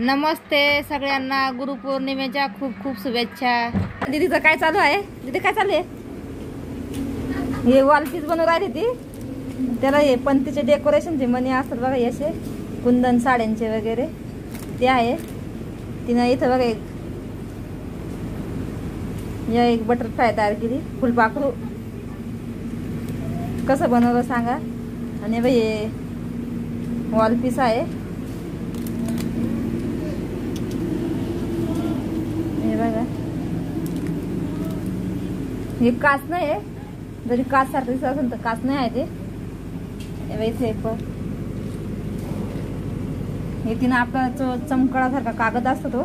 नमस्ते सगळ्यांना गुरुपौर्णिमेच्या खूप खूप शुभेच्छा. दीदीचं काय चालू आहे? दीदी काय चालू आहे? हे वॉलपीस बनवू राहिली ती. त्याला हे पंतीचे डेकोरेशनचे मनी असतात बघा असे कुंदन साड्यांचे वगैरे ते आहे. तिनं इथं बघा एक या एक बटरफ्लाय तयार केली फुलपाखरू कसं बनवलं सांगा. आणि बाई हे वॉलपीस आहे हे बघा हे काच नाही आहे. जरी काच सारखं दिसत असेल तर काच नाही आहे ते. हे बघा इथे एक हे तिनं आपला जो चमकळासारखा कागद असतो तो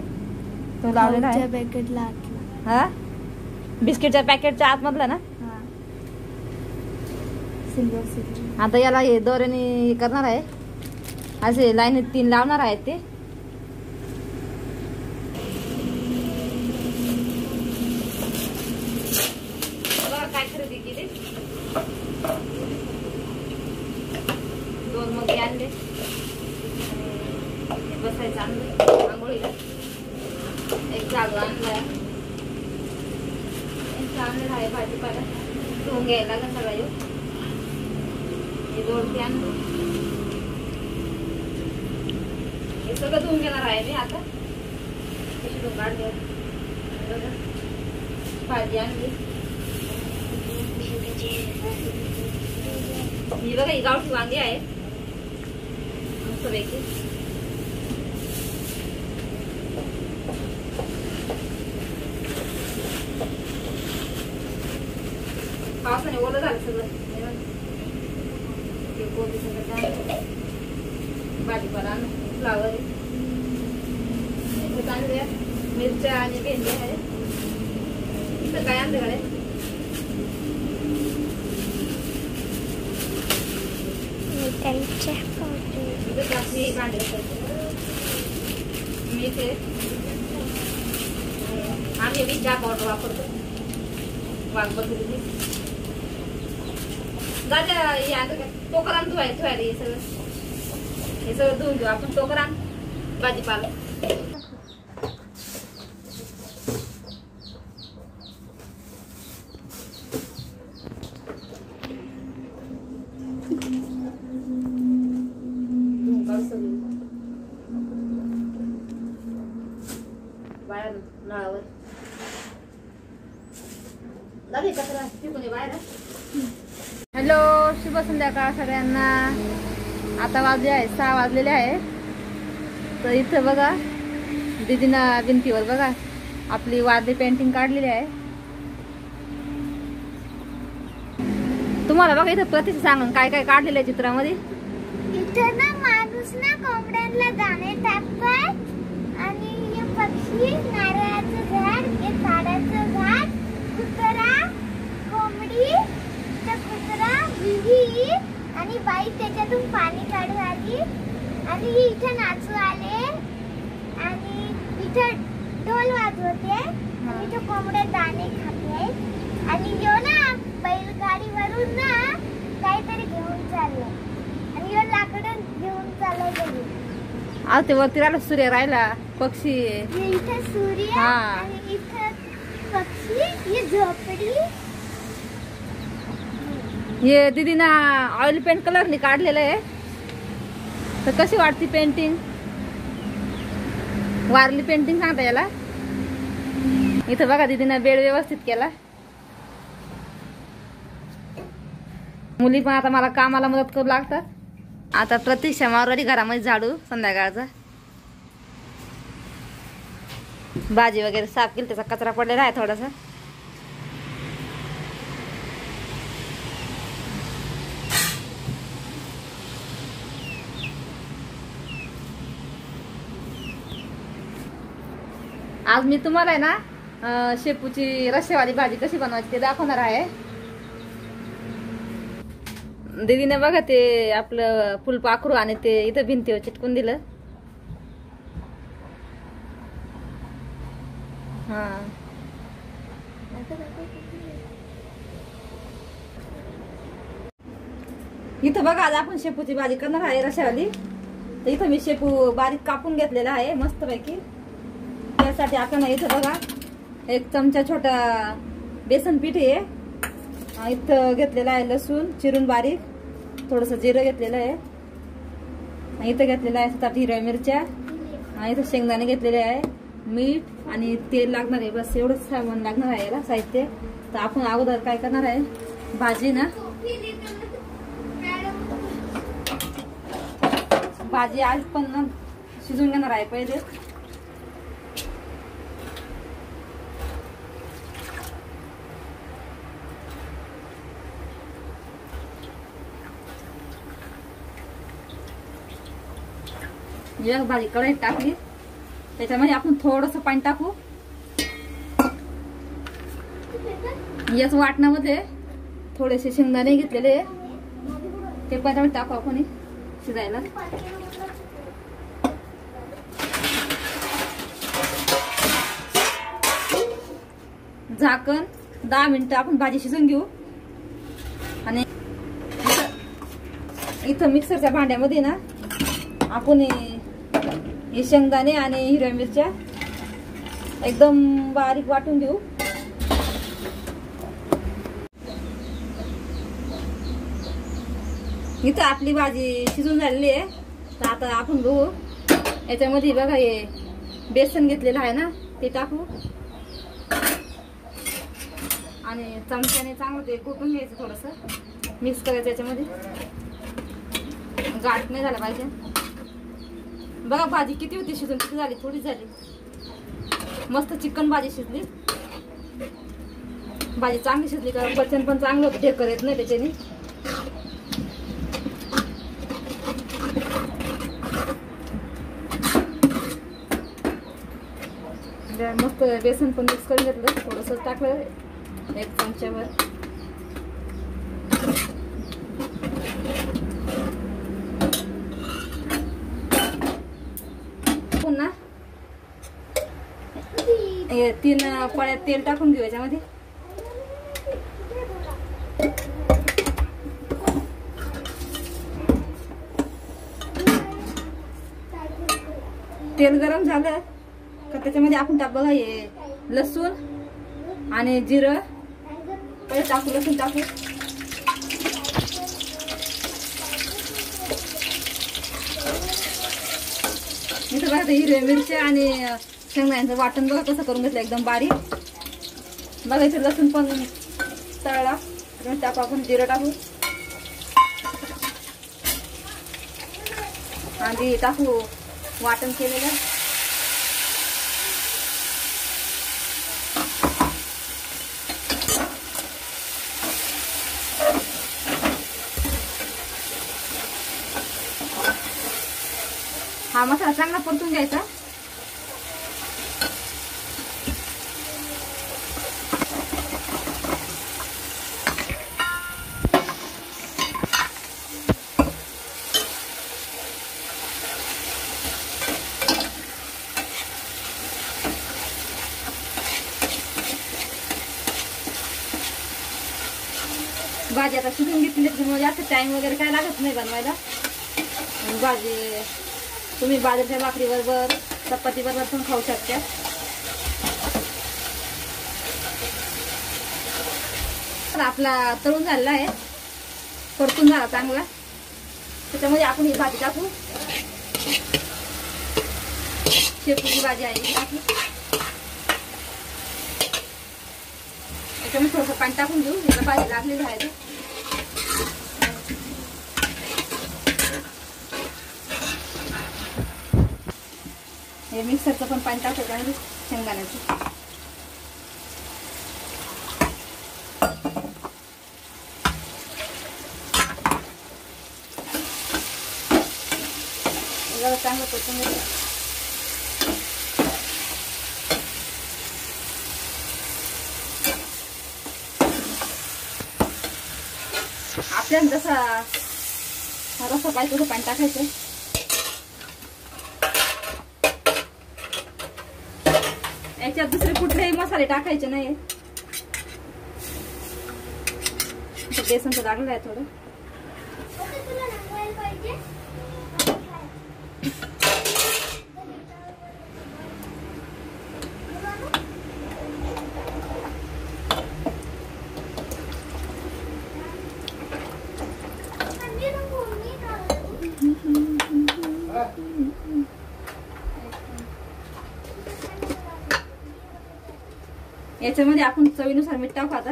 तो लावलेला आहे. पॅकेटला हा? बिस्किटच्या पॅकेटच्या आतमधला ना? आता याला हे दोऱ्याने हे करणार आहे. असे लाईनीत तीन लावणार आहेत ते. काय खरेदी केली. दोन मग आणले. बसायचं आणलं आंघोळीला. एक जागा आणला एक आहे भाजीपाला. धुवून घ्यायला का सगळा येऊ हे दोडके आणले. हे सगळं धुवून घेणार आहे मी आता. पिशवी धुवून भाजी आणली. ही बघा ही गावठी वांगी आहे मस्तपैकी पावसाने ओलं झालं सगळं कोबी सगळं भाजीपाला फ्लावर आणले मिरच्या आणि भेंडी आहे इथं काय आमच्याकडे कडे मिठाईच्या इथं कापणी कांदे मीठ आहे आम्ही वीज चहा पावडर वापरतो वाघबकरीची दादा हे आता काय टोकरान धुवाय धुवायला हे सगळं हे सगळं धुवून घेऊ आपण टोकरान भाजीपाला धुवून काढू सगळं. बाहेर नळावर दादा हे कचरा फेकून दे बाहेर हॅलो शुभ संध्याकाळ सगळ्यांना. आता वाजले आहे सहा वाजलेले आहे. तर इथं बघा दिदीनं भिंतीवर बघा. आपली वारली पेंटिंग काढलेली आहे. तुम्हाला बघा इथं प्रतिष्ठा सांगून काय काय काढलेलं आहे चित्रामध्ये. इथं ना माणूस ना कोंबड्यांना दाणे टाकतोय आणि हे पक्षी नारळाचं झाड हे झाडाचं झाड कुत्रा कोंबडी तर कुत्रा विहीर आणि बाई त्याच्यातून पाणी काढू आली आणि हे इथं नाचू आले. आणि इथं ढोल वाजवते. आणि इथं कोंबड्या दाणे खाते आणि यो ना बैलगाडीवरून ना काहीतरी घेऊन चालले. आणि यो लाकडं घेऊन चालला गेली. ते वरती राहिला सूर्य राहिला पक्षी. इथं सूर्य. आणि इथं पक्षी ही झोपडी. हे दीदीना ऑइल पेंट कलरने काढलेलं आहे. तर कशी वाटते पेंटिंग वारली पेंटिंग सांगता याला? इथं बघा दीदीनं बेड व्यवस्थित केला. मुली पण आता मला कामाला मदत करू लागतात. आता प्रतीक्षा मारवाडी घरामध्ये झाडू संध्याकाळचा. भाजी वगैरे साफ केली त्याचा कचरा पडलेला आहे थोडासा. आज मी तुम्हाला आहे ना शेपूची रस्सेवाली भाजी कशी बनवायची ते दाखवणार आहे. दीदीने बघा ते आपलं फुलपाखरू आणि ते इथं भिंतीवर चिटकून दिलं. हा. इथं बघा आज आपण शेपूची भाजी करणार आहे रशावाली तर इथं मी शेपू बारीक कापून घेतलेला आहे मस्तपैकी. त्यासाठी आपण इथं बघा एक चमचा छोटा बेसन पीठ आहे. इथं घेतलेलं आहे लसूण चिरून बारीक थोडंसं जिरं घेतलेलं आहे. इथं घेतलेलं आहे सात हिरव्या मिरच्या. इथं शेंगदाणे घेतलेले आहे मीठ आणि तेल लागणार आहे. बस एवढंच सामान लागणार आहे याला साहित्य. तर आपण अगोदर काय करणार आहे? भाजी ना. भाजी आज पण ना शिजून घेणार आहे पहिले. एक भाजी कढईत टाकली. त्याच्यामध्ये आपण थोडस पाणी टाकू. याच वाटणामध्ये थोडेसे शेंगदाणे घेतलेले. ते पण टाकू आपण शिजायला. झाकण दहा मिनिटं आपण भाजी शिजून घेऊ. आणि इथं मिक्सरच्या भांड्यामध्ये ना आपण हे शेंगदाणे आणि हिरव्या मिरच्या एकदम बारीक वाटून घेऊ इथं आपली भाजी शिजून झालेली आहे. तर आता आपण बघू. याच्यामध्ये बघा हे बेसन घेतलेलं आहे ना ते टाकू. आणि चमच्याने चांगलं ते कुटून घ्यायचं थोडस. मिक्स करायचं याच्यामध्ये. गाठ नाही झाला पाहिजे. बघा भाजी किती होती शिजून किती झाली? थोडी झाली. मस्त चिकन भाजी शिजली. भाजी चांगली शिजली का पचन पण चांगलं होतं ढेकर येत नाही त्याच्याने. मस्त बेसन पण मिक्स करून घेतलं. थोडंसं टाकलं एक चमच्यावर पुन्हा हे तीन पळ्यात तेल टाकून घेऊ याच्यामध्ये. तेल गरम झालं का त्याच्यामध्ये आपण टाक बघा हे लसूण आणि जिरं. पहिले टाकू लसूण टाकू. मी बघा हिरव्या मिरच्या आणि शेंगदाण्याचं वाटण बघा कसं करून घेतलं एकदम बारीक. बघा इथे लसूण पण तळला. त्याच्यामध्ये आपण जिरं टाकू. आणि टाकू वाटण केलेलं. हा मसाला चांगला परतून घ्यायचा. भाजी आता शिजून घेतली त्याच्यामुळे जास्त टाइम वगैरे काय लागत नाही बनवायला. भाजी तुम्ही बाजरीच्या भाकरी बरोबर चपाती बरोबर पण खाऊ शकता. तर आपला तळून झालेला आहे. परतून झाला चांगला. त्याच्यामध्ये आपण ही भाजी टाकू. शेपूची भाजी आहे टाकू त्याच्यामध्ये थोडंसं पाणी टाकून घेऊ. भाजी लागलेली आहे. हे मिक्सरचं पण पाणी टाकायचं आणि शेंगदाण्याचं. जरा चांगलं कोथिंबीर आपल्याला जसा रसा पाहिजे तसं पाणी टाकायचं. याच्यात दुसरे कुठलेही मसाले टाकायचे नाही बेसनचं लागलं आहे थोडं याच्यामध्ये आपण चवीनुसार मीठ टाकू आता.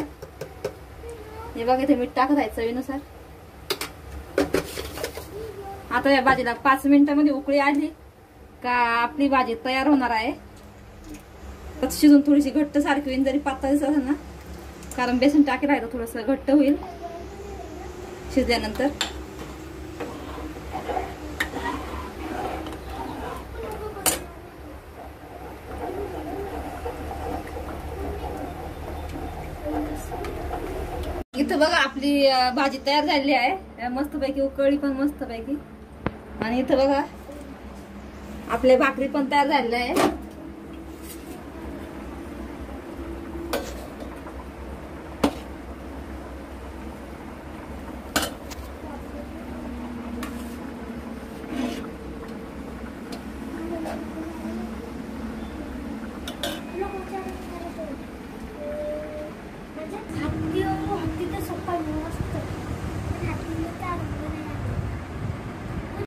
हे बघा इथे मीठ टाकत आहे चवीनुसार. आता या भाजीला पाच मिनिटामध्ये उकळी आली का आपली भाजी तयार होणार आहे. तर शिजून थोडीशी घट्ट सारखी होईल जरी पातळ असेल ना. कारण बेसन टाकेल आहे तर थोडस घट्ट होईल. शिजल्यानंतर. इथं बघा आपली भाजी तयार झालेली आहे. मस्तपैकी उकळी पण मस्तपैकी. आणि इथं बघा आपल्या भाकरी पण तयार झालेल्या आहे.